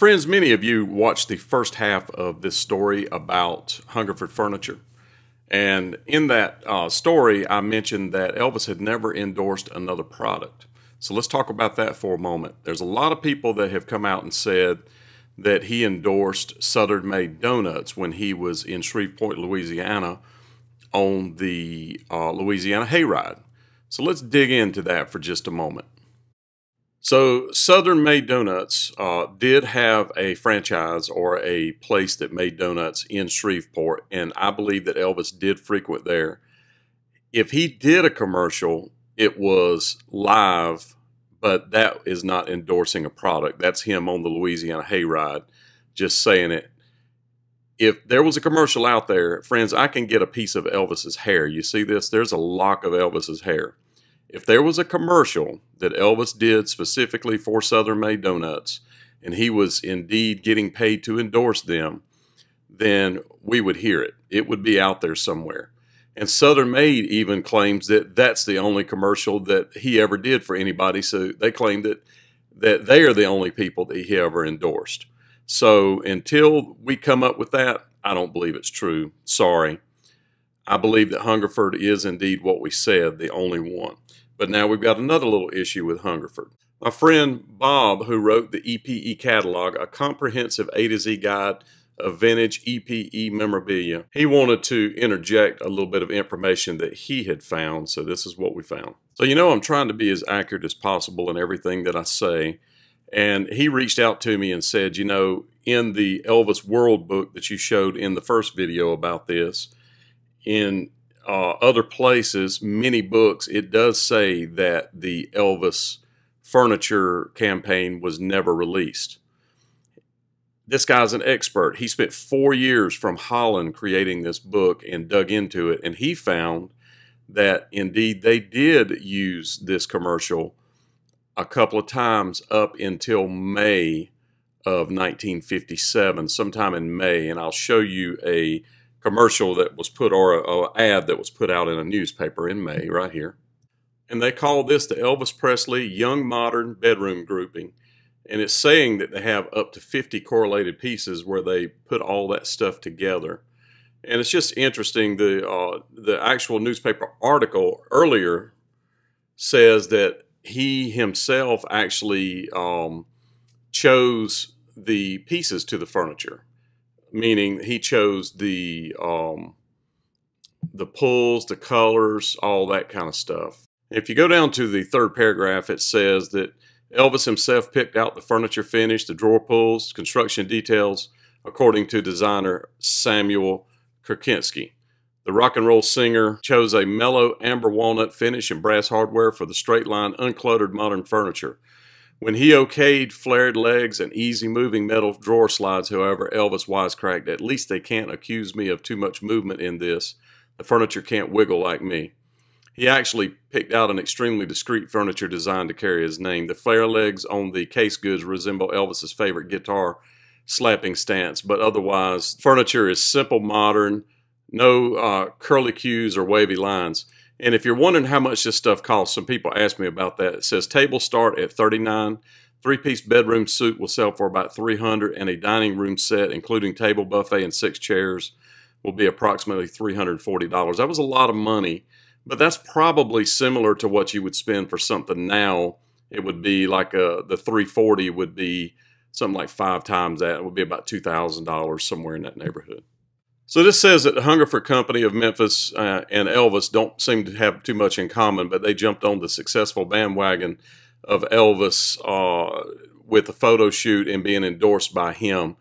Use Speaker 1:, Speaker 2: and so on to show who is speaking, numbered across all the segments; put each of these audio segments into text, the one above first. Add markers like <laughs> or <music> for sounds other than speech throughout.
Speaker 1: Friends, many of you watched the first half of this story about Hungerford Furniture. And in that uh, story, I mentioned that Elvis had never endorsed another product. So let's talk about that for a moment. There's a lot of people that have come out and said that he endorsed Southern Maid Donuts when he was in Shreveport, Louisiana on the uh, Louisiana Hayride. So let's dig into that for just a moment. So, Southern Maid Donuts uh, did have a franchise or a place that made donuts in Shreveport, and I believe that Elvis did frequent there. If he did a commercial, it was live, but that is not endorsing a product. That's him on the Louisiana Hayride, just saying it. If there was a commercial out there, friends, I can get a piece of Elvis's hair. You see this? There's a lock of Elvis's hair if there was a commercial that Elvis did specifically for Southern Maid Donuts, and he was indeed getting paid to endorse them, then we would hear it. It would be out there somewhere. And Southern Maid even claims that that's the only commercial that he ever did for anybody. So they claim that that they are the only people that he ever endorsed. So until we come up with that, I don't believe it's true. Sorry. I believe that Hungerford is indeed what we said, the only one. But now we've got another little issue with Hungerford. My friend Bob, who wrote the EPE catalog, a comprehensive A to Z guide of vintage EPE memorabilia, he wanted to interject a little bit of information that he had found. So this is what we found. So you know I'm trying to be as accurate as possible in everything that I say. And he reached out to me and said, you know, in the Elvis World book that you showed in the first video about this, in uh, other places, many books, it does say that the Elvis furniture campaign was never released. This guy's an expert. He spent four years from Holland creating this book and dug into it, and he found that indeed they did use this commercial a couple of times up until May of 1957, sometime in May, and I'll show you a commercial that was put or a, ad that was put out in a newspaper in May right here. And they call this the Elvis Presley Young Modern Bedroom Grouping. And it's saying that they have up to 50 correlated pieces where they put all that stuff together. And it's just interesting. The uh, the actual newspaper article earlier says that he himself actually um, chose the pieces to the furniture meaning he chose the um, the pulls, the colors, all that kind of stuff. If you go down to the third paragraph, it says that Elvis himself picked out the furniture finish, the drawer pulls, construction details, according to designer Samuel Kurkinski. The rock and roll singer chose a mellow amber walnut finish and brass hardware for the straight line, uncluttered modern furniture. When he okayed flared legs and easy moving metal drawer slides, however, Elvis wisecracked, At least they can't accuse me of too much movement in this. The furniture can't wiggle like me. He actually picked out an extremely discreet furniture design to carry his name. The flare legs on the case goods resemble Elvis's favorite guitar slapping stance, but otherwise, furniture is simple, modern, no uh, curlicues or wavy lines. And if you're wondering how much this stuff costs, some people ask me about that. It says tables start at 39 Three-piece bedroom suite will sell for about 300 and a dining room set, including table, buffet, and six chairs, will be approximately $340. That was a lot of money, but that's probably similar to what you would spend for something now. It would be like a, uh, the 340 would be something like five times that. It would be about $2,000 somewhere in that neighborhood. So this says that the Hungerford Company of Memphis uh, and Elvis don't seem to have too much in common, but they jumped on the successful bandwagon of Elvis uh, with a photo shoot and being endorsed by him.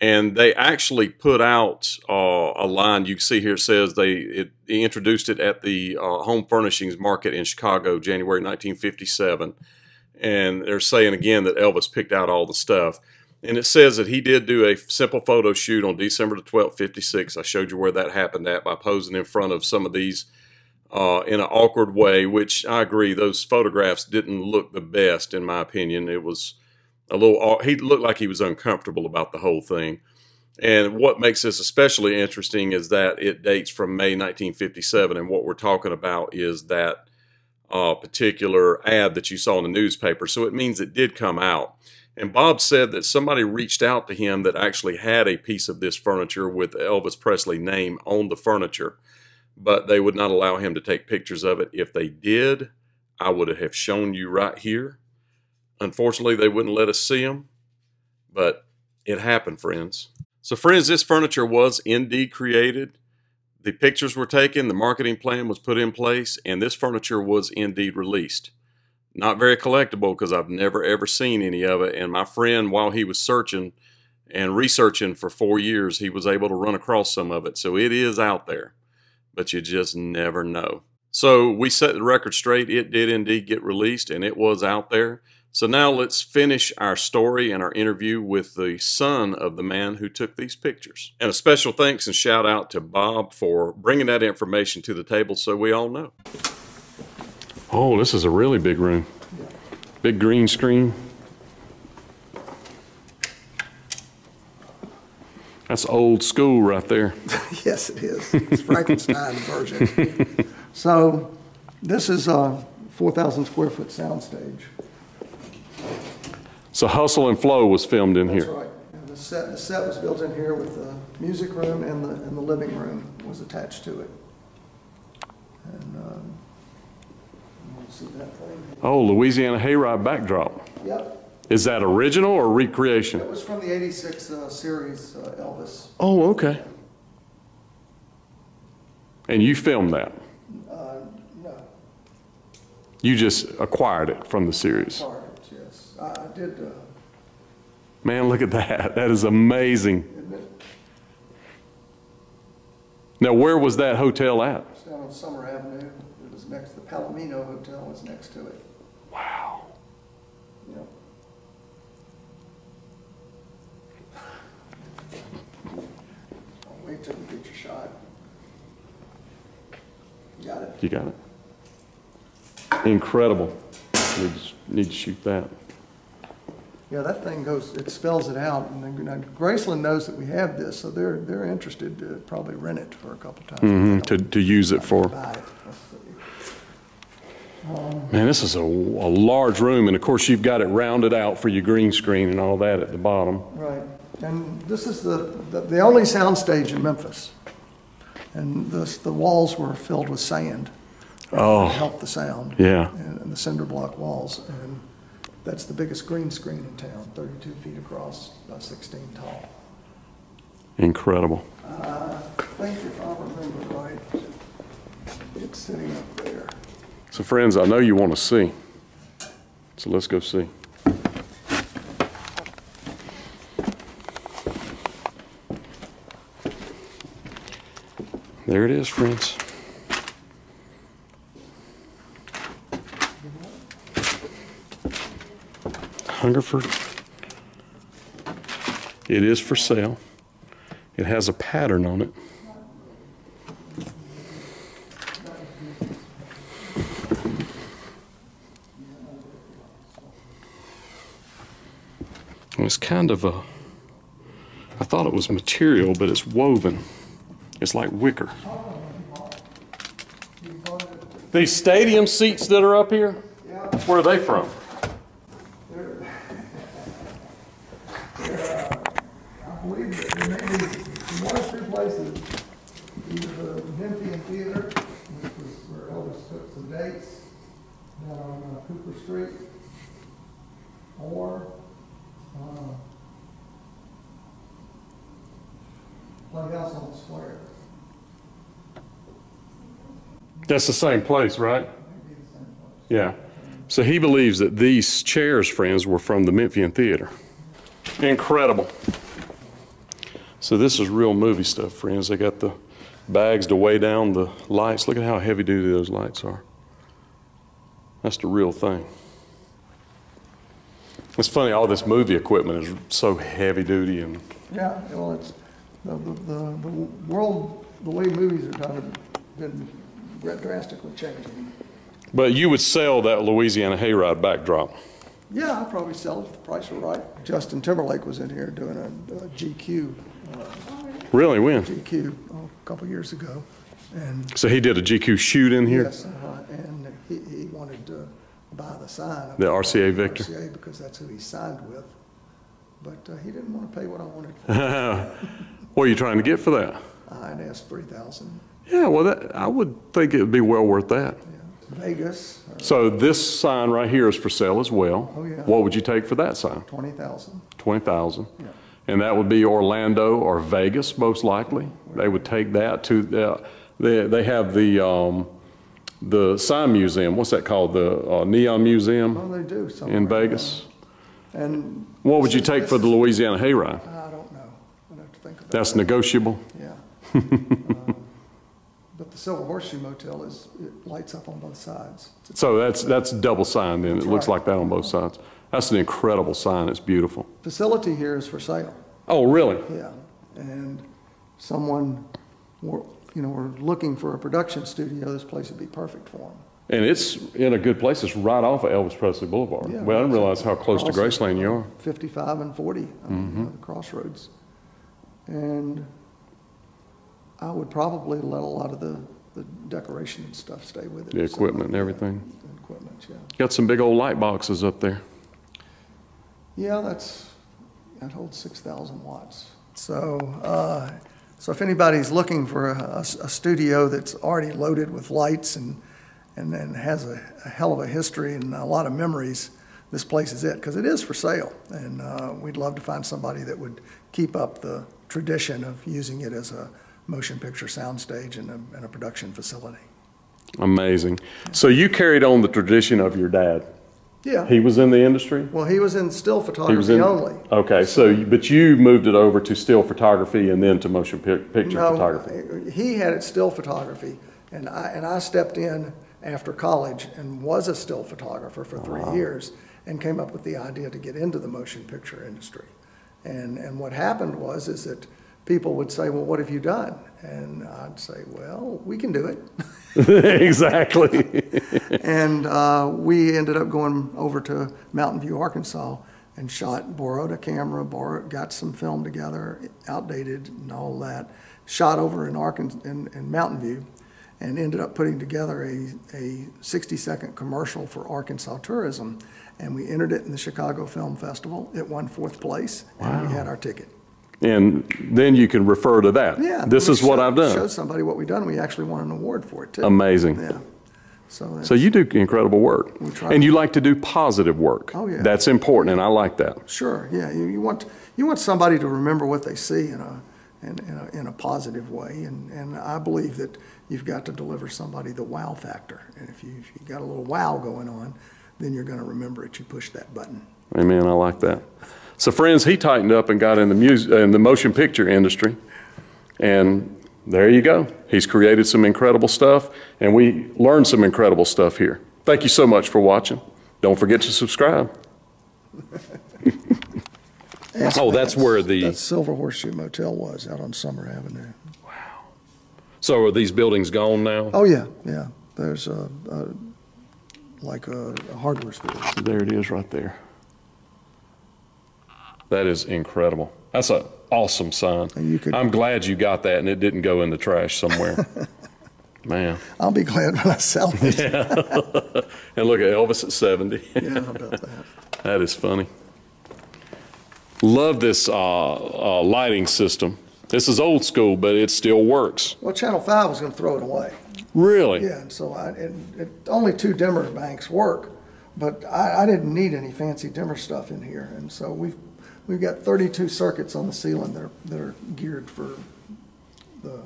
Speaker 1: And they actually put out uh, a line. You can see here says they it, introduced it at the uh, Home Furnishings Market in Chicago, January 1957. And they're saying again that Elvis picked out all the stuff. And it says that he did do a simple photo shoot on December the 12th, 56. I showed you where that happened at by posing in front of some of these uh, in an awkward way, which I agree, those photographs didn't look the best, in my opinion. It was a little, he looked like he was uncomfortable about the whole thing. And what makes this especially interesting is that it dates from May 1957. And what we're talking about is that uh, particular ad that you saw in the newspaper. So it means it did come out. And Bob said that somebody reached out to him that actually had a piece of this furniture with Elvis Presley name on the furniture, but they would not allow him to take pictures of it. If they did, I would have shown you right here. Unfortunately, they wouldn't let us see them, but it happened, friends. So, friends, this furniture was indeed created. The pictures were taken, the marketing plan was put in place, and this furniture was indeed released not very collectible because I've never ever seen any of it. And my friend, while he was searching and researching for four years, he was able to run across some of it. So it is out there, but you just never know. So we set the record straight. It did indeed get released and it was out there. So now let's finish our story and our interview with the son of the man who took these pictures. And a special thanks and shout out to Bob for bringing that information to the table so we all know. Oh, this is a really big room. Big green screen. That's old school right there. <laughs>
Speaker 2: yes, it is. It's Frankenstein version. <laughs> So this is a 4,000 square foot soundstage.
Speaker 1: So Hustle and Flow was filmed in
Speaker 2: That's
Speaker 1: here.
Speaker 2: right. And the set, the set was built in here with the music room and the, and the living room was attached to it. And, um, you want to see that thing?
Speaker 1: Oh, Louisiana Hayride backdrop.
Speaker 2: Yep.
Speaker 1: Is that original or recreation?
Speaker 2: It was from the 86 uh, series uh, Elvis.
Speaker 1: Oh, okay. And you filmed that?
Speaker 2: Uh, no,
Speaker 1: You just acquired it from the series?
Speaker 2: of it, yes. I, I did, uh,
Speaker 1: Man, look at that. <laughs> That is amazing. Now, where was that hotel at?
Speaker 2: it's down on Summer Avenue. Was next, the Palomino Hotel was next to it.
Speaker 1: Wow.
Speaker 2: Yep. I'll wait till you get your shot. You Got it?
Speaker 1: You got it? Incredible. Need to, need to shoot that.
Speaker 2: Yeah, that thing goes, it spells it out, and then, Graceland knows that we have this, so they're, they're interested to probably rent it for a couple times.
Speaker 1: hmm to, to use it for.
Speaker 2: It.
Speaker 1: Man, this is a, a large room, and of course, you've got it rounded out for your green screen and all that at the bottom.
Speaker 2: Right, and this is the, the, the only soundstage in Memphis. And this, the walls were filled with sand.
Speaker 1: Oh.
Speaker 2: To help the sound.
Speaker 1: Yeah.
Speaker 2: And, and the cinder block walls, and that's the biggest green screen in town, thirty-two feet across, by sixteen tall.
Speaker 1: Incredible.
Speaker 2: I think if I remember right, it's sitting up there.
Speaker 1: So, friends, I know you want to see. So, let's go see. There it is, friends. Hungerford. It is for sale. It has a pattern on it. And it's kind of a, I thought it was material, but it's woven. It's like wicker. These stadium seats that are up here, where are they from?
Speaker 2: I believe that there may be one or two places, either the Memphian Theater, which was where Elvis took some dates, down on uh, Cooper Street, or, uh, Playhouse on the Square.
Speaker 1: That's the same place, right?
Speaker 2: Maybe the same place.
Speaker 1: Yeah. So he believes that these chairs, friends, were from the Memphian Theater. Incredible. So this is real movie stuff, friends. They got the bags to weigh down the lights. Look at how heavy duty those lights are. That's the real thing. It's funny, all this movie equipment is so heavy duty and
Speaker 2: Yeah, well, it's, the, the, the the world, the way movies are done have been drastically changing.
Speaker 1: but you would sell that Louisiana Hayride backdrop.
Speaker 2: Yeah, I'd probably sell it if the price were right. Justin Timberlake was in here doing a, a GQ,
Speaker 1: Really, when?
Speaker 2: GQ oh, a couple years ago. And
Speaker 1: So he did a GQ shoot in here?
Speaker 2: yes, uh, and he, he wanted to buy the sign. of
Speaker 1: The RCA Victor?
Speaker 2: RCA because that's who he signed with. but uh, he didn't want to pay what I wanted. for. <laughs>
Speaker 1: What are you trying to get for that?
Speaker 2: I'd asked three thousand.
Speaker 1: Yeah, well, that, I would think it would be well worth that.
Speaker 2: Vegas,
Speaker 1: So this sign right here is for sale as well.
Speaker 2: Oh, yeah.
Speaker 1: What would you take for that sign?
Speaker 2: twenty thousand.
Speaker 1: Twenty thousand. Yeah. And that would be Orlando or Vegas, most likely. They would take that to, uh, they, they have the, um, the sign museum, what's that called? The uh, Neon Museum
Speaker 2: Well, they do
Speaker 1: in Vegas?
Speaker 2: And.
Speaker 1: What would you take for the Louisiana Hayride?
Speaker 2: I don't know. I'd have to think about
Speaker 1: That's
Speaker 2: that.
Speaker 1: negotiable?
Speaker 2: Yeah. Um, <laughs> But the Silver Horseshoe Motel is, it lights up on both sides.
Speaker 1: So that's, that's double sign then. It looks
Speaker 2: right.
Speaker 1: like that on both sides. That's an incredible sign. It's beautiful.
Speaker 2: Facility here is for sale,
Speaker 1: Oh, really?
Speaker 2: yeah. And someone, you know, we're looking for a production studio, this place would be perfect for them.
Speaker 1: And it's in a good place. It's right off of Elvis Presley Boulevard.
Speaker 2: Yeah,
Speaker 1: Well, I didn't realize how close to Graceland you are.
Speaker 2: 55 and 40, I
Speaker 1: Mm-hmm.
Speaker 2: the crossroads. And I would probably let a lot of the, the decoration and stuff stay with it.
Speaker 1: The equipment and everything.
Speaker 2: the Equipment, yeah.
Speaker 1: Got some big old light boxes up there.
Speaker 2: Yeah, that's, that holds 6,000 watts. So, uh, so if anybody's looking for a, a- studio that's already loaded with lights and, and has a, a hell of a history and a lot of memories, this place is it, because it is for sale. And uh, we'd love to find somebody that would keep up the tradition of using it as a motion picture soundstage and a, and a production facility.
Speaker 1: Amazing. So you carried on the tradition of your dad.
Speaker 2: Yeah,
Speaker 1: He was in the industry?
Speaker 2: well, he was in still
Speaker 1: He was
Speaker 2: photography
Speaker 1: in.
Speaker 2: only.
Speaker 1: Okay, so, but you moved it over to still photography and then to motion pic- picture photography?
Speaker 2: He had it still photography, and I, and I stepped in after college and was a still photographer for three years, and came up with the idea to get into the motion picture industry. And, and what happened was, is that people would say, well, what have you done? And I'd say, well, we can do it. <laughs> <laughs>
Speaker 1: Exactly.
Speaker 2: And uh, we ended up going over to Mountain View, Arkansas, and shot, borrowed a camera, borrowed, got some film together, outdated and all that. Shot over in Arkansas, in, in Mountain View, and ended up putting together a, a 60-second commercial for Arkansas tourism. And we entered it in the Chicago Film Festival. It won fourth place, and we had our ticket.
Speaker 1: And then you can refer to that.
Speaker 2: Yeah.
Speaker 1: This is what I've done.
Speaker 2: Showed somebody what we've done. We actually won an award for it too.
Speaker 1: Amazing.
Speaker 2: Yeah. So.
Speaker 1: So you do incredible work.
Speaker 2: We try.
Speaker 1: And you like to do positive work.
Speaker 2: Oh, yeah.
Speaker 1: That's important, and I like that.
Speaker 2: Sure, yeah, you, you want, you want somebody to remember what they see in a, in, in a, in a positive way, and, and I believe that you've got to deliver somebody the wow factor, and if you, if you got a little wow going on, then you're gonna remember it, you push that button.
Speaker 1: Amen. I like that. So, friends, he tightened up and got in the music, in the motion picture industry, and there you go. He's created some incredible stuff, and we learned some incredible stuff here. Thank you so much for watching. Don't forget to subscribe. Oh, that's where the-
Speaker 2: That Silver Horseshoe Motel was, out on Summer Avenue. Wow.
Speaker 1: So, are these buildings gone now?
Speaker 2: Oh, yeah, yeah, there's a, a, like a a hardware store.
Speaker 1: There it is, right there. That is incredible. That's an awesome sign.
Speaker 2: And you could-
Speaker 1: I'm glad you got that and it didn't go in the trash somewhere. <laughs> Man.
Speaker 2: I'll be glad when I sell it. <laughs>
Speaker 1: And look at Elvis at 70. <laughs>
Speaker 2: Yeah, about that?
Speaker 1: That is funny. Love this uh, uh, lighting system. This is old school, but it still works.
Speaker 2: Well, Channel Five was gonna throw it away.
Speaker 1: Really?
Speaker 2: Yeah, and so I, and it, only two dimmer banks work, but I, I didn't need any fancy dimmer stuff in here, and so we've, we've got thirty-two circuits on the ceiling that are, that are geared for the,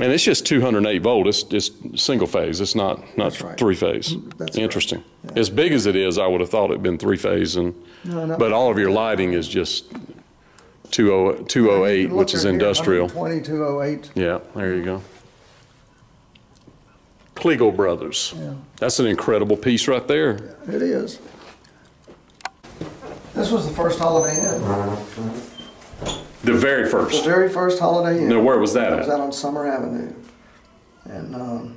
Speaker 1: And it's just 208 volt. It's just single phase. It's not not
Speaker 2: That's right.
Speaker 1: three phase.
Speaker 2: Mm, that's right.
Speaker 1: Interesting.
Speaker 2: Yeah.
Speaker 1: As big as it is, I would have thought it'd been three phase, and
Speaker 2: No, no.
Speaker 1: but all of your lighting is just 20 208, which is industrial.
Speaker 2: Twenty-two oh eight,
Speaker 1: Yeah, there you go. Kliegl Brothers.
Speaker 2: Yeah.
Speaker 1: That's an incredible piece right there.
Speaker 2: it is. This was the first Holiday Inn,
Speaker 1: The very
Speaker 2: the
Speaker 1: first.
Speaker 2: very first Holiday Inn.
Speaker 1: Now, where was that
Speaker 2: It was
Speaker 1: at?
Speaker 2: out on Summer Avenue, and, um,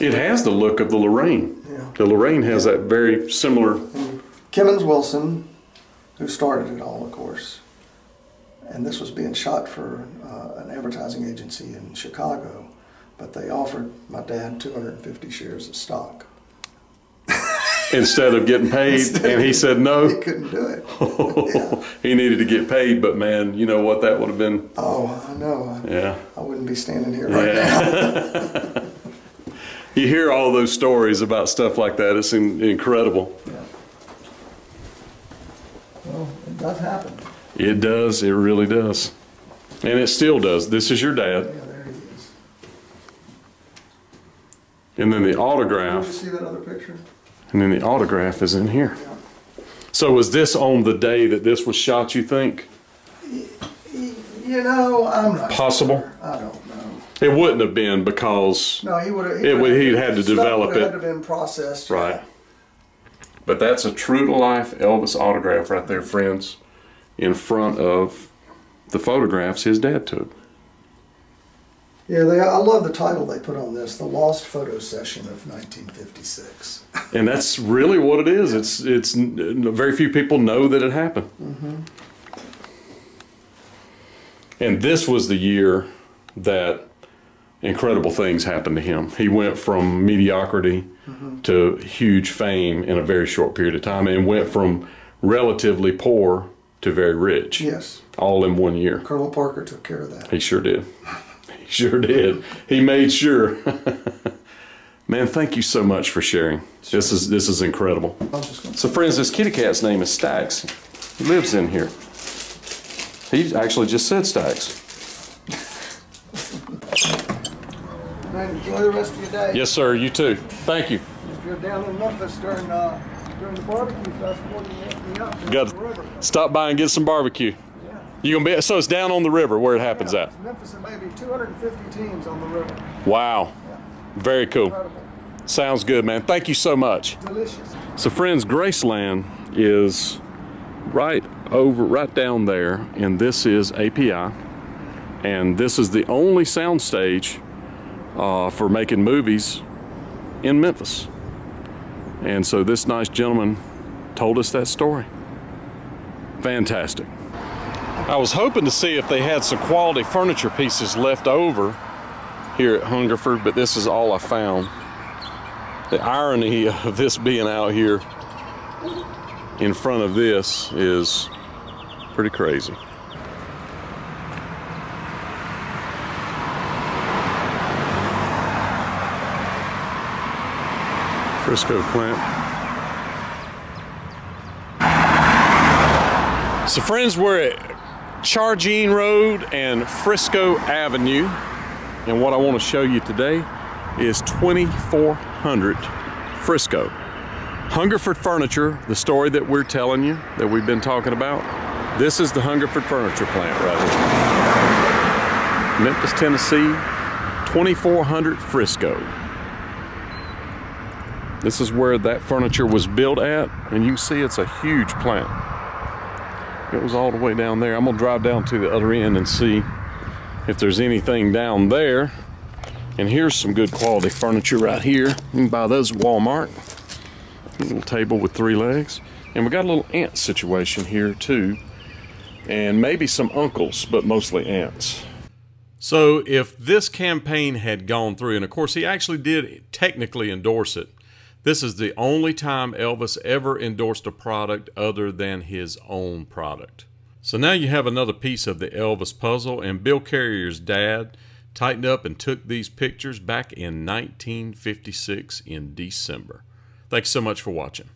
Speaker 1: It has the look of the Lorraine.
Speaker 2: Yeah.
Speaker 1: The Lorraine has that very similar.
Speaker 2: Kemmons Wilson, who started it all, of course, and this was being shot for uh, an advertising agency in Chicago, but they offered my dad 250 shares of stock.
Speaker 1: Instead of getting paid, and he said no. <laughs>
Speaker 2: He couldn't do it. <laughs>
Speaker 1: he needed to get paid, but man, you know what that would have been?
Speaker 2: Oh, I know.
Speaker 1: Yeah.
Speaker 2: I wouldn't be standing here right now. <laughs>
Speaker 1: You hear all those stories about stuff like that. It's in, incredible.
Speaker 2: Yeah. Well, it does happen.
Speaker 1: It does. It really does. And it still does. This is your dad.
Speaker 2: Yeah, there he is.
Speaker 1: And then the
Speaker 2: Did you
Speaker 1: autograph.
Speaker 2: see that other picture?
Speaker 1: And then the autograph is in here. So was this on the day that this was shot, you think?
Speaker 2: You know, I'm not
Speaker 1: Possible.
Speaker 2: sure. I don't know.
Speaker 1: It wouldn't have been because,
Speaker 2: No, he would have.
Speaker 1: It would- he'd had to develop it.
Speaker 2: Had to been processed.
Speaker 1: right. But that's a true to life Elvis autograph right there, friends, in front of the photographs his dad took.
Speaker 2: Yeah, they, I love the title they put on this, "The Lost Photo Session of 1956."
Speaker 1: And that's really what it is. It's it's very few people know that it happened. Mm-hmm. And this was the year that incredible things happened to him. He went from mediocrity mm-hmm. to huge fame in a very short period of time, and went from relatively poor to very rich,
Speaker 2: Yes,
Speaker 1: all in one year.
Speaker 2: Colonel Parker took care of that.
Speaker 1: He sure did. <laughs> Sure did. He made sure. <laughs> Man, thank you so much for sharing. This is this is incredible.
Speaker 2: I'm just gonna.
Speaker 1: So, friends, this kitty cat's name is Stacks. He lives in here. He actually just said
Speaker 2: Stacks. <laughs> Enjoy the rest of your day.
Speaker 1: Yes, sir. You too. Thank you.
Speaker 2: If you're down in Memphis during uh, during the barbecue festival, you hit me up.
Speaker 1: Got to stop by and get some barbecue. You gonna be so it's down on the river where it happens
Speaker 2: Yeah,
Speaker 1: at.
Speaker 2: Memphis and maybe 250 teams on the river.
Speaker 1: Wow.
Speaker 2: Yeah,
Speaker 1: Very cool.
Speaker 2: incredible,
Speaker 1: Sounds good, man. Thank you so much.
Speaker 2: delicious.
Speaker 1: So, friends, Graceland is right over, right down there, and this is API, and this is the only soundstage uh, for making movies in Memphis. And so, this nice gentleman told us that story. Fantastic. I was hoping to see if they had some quality furniture pieces left over here at Hungerford, but this is all I found the irony of this being out here in front of this is pretty crazy. Frisco plant. So friends, we're at Charjean Road and Frisco Avenue. And what I want to show you today is 2400 Frisco. Hungerford Furniture, the story that we're telling you, that we've been talking about, this is the Hungerford Furniture plant right here. Memphis, Tennessee, 2400 Frisco. This is where that furniture was built at, and you see it's a huge plant. It was all the way down there. I'm gonna drive down to the other end and see if there's anything down there. And here's some good quality furniture right here. You can buy those at Walmart. Little table with three legs. And we got a little ant situation here too. And maybe some uncles, but mostly ants. So if this campaign had gone through, and of course he actually did technically endorse it, this is the only time Elvis ever endorsed a product other than his own product. So now you have another piece of the Elvis puzzle, and Bill Carrier's dad tightened up and took these pictures back in 1956 in December. Thanks so much for watching.